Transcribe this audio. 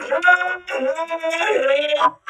Thank you.